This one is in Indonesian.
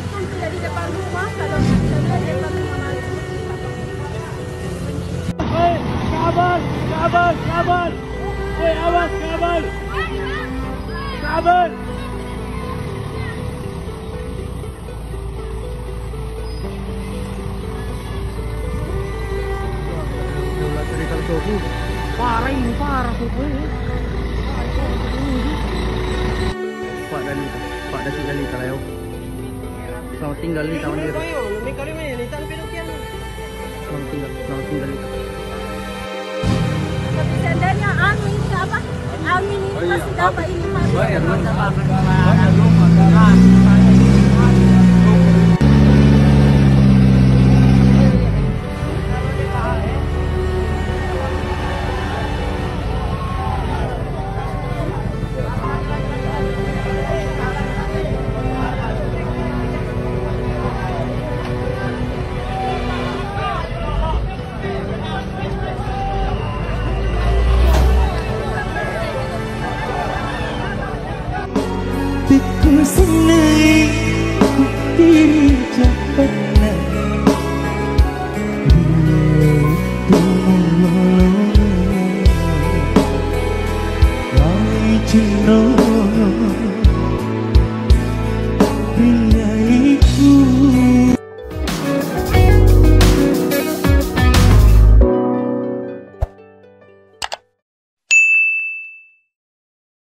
langsung sudah di depan rumah kalau sudah di depan rumah Hei, awas Parah ini parah pokoknya. Pak Dani, Pak Dani kalau Selamat tinggal. Selamat selamat tinggal Lita. Tapi seandainya amin apa? Amin ini pasti dapat ini. 듣고 싶네 꽃길이 잡았나 또 몰라 나의 진로